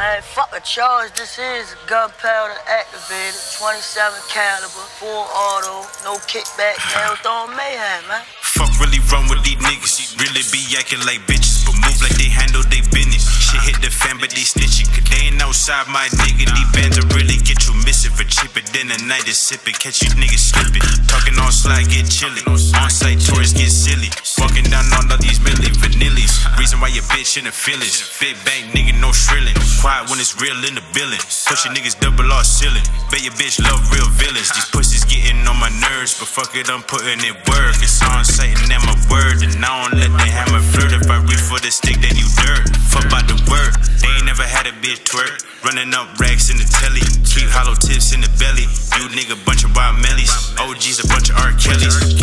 Man, fuck a charge. This is gunpowder activated, 27 caliber, full auto, no kickback, throwing mayhem, man. Fuck really run with these niggas. Really be acting like bitches, but move like they handle their business. Shit hit the fan, but they snitching. Cause they ain't outside my nigga. These bands will really get you missing. For cheaper than a night is sipping. Catch you niggas slipping. Talking on slide, get chilly. On site tourists get silly. Bitch in the feelings. Big bang, nigga, no shrilling. Quiet when it's real in the billing. Push your niggas double off ceiling. Bet your bitch love real villains. These pussies getting on my nerves, but fuck it, I'm putting it work. It's on site and my word. And I don't let the hammer flirt. If I reach for the stick, then you dirt. Fuck about the word. They ain't never had a bitch twerk. Running up racks in the telly. Keep hollow tips in the belly. You nigga, bunch of wild mellies. OGs, a bunch of R. Kellys.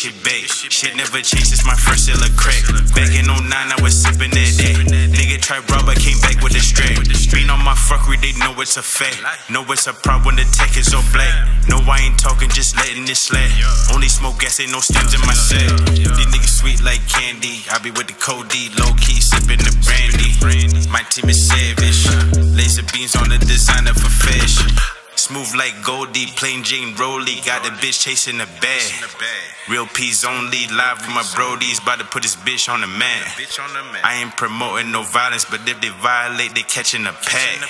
Shit. Shit never changed since my first sale of crack. Back in 09, I was sipping that day. Nigga tried I came back with a straight. Bean on my fuckery, they know it's a fact. Know it's a problem when the tech is all black. No, I ain't talking, just letting it slap. Only smoke gas, ain't no stems in my set. These niggas sweet like candy. I be with the code D, low key, sipping the brandy. My team is savage. Laser beams on the designer for fashion. Smooth like Goldie, plain Jane Rolly. Got the bitch chasing the bag. Real peas only, live with my brodies. About to put this bitch on the mat. I ain't promoting no violence, but if they violate, they catching a pack.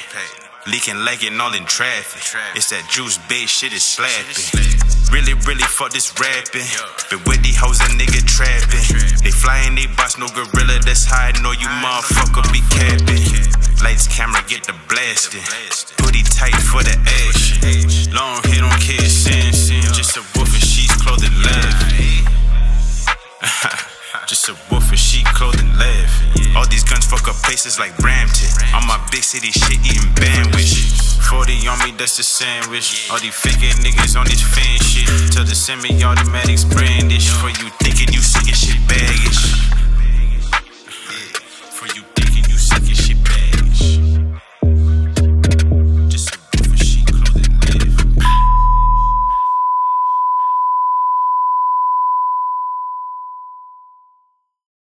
Leaking like all in traffic. It's that juice based shit is slapping. Really, really fuck this rapping. But with these hoes, and nigga trapping. They flying, they boss, no gorilla. That's I know you motherfucker be capping. Lights, camera, get the blasting. Putty tight for the action. Long hair don't care, sin, sin. Just a wolf in sheep's, clothing laughing. Just a wolf in sheep clothing laughing. All these guns fuck up places like Brampton. On my big city shit, eating bandwidth. 40 on me, that's a sandwich. All these fake niggas on this fan shit. Tell the semi automatics brandish. For you thinking you sick shit baggage.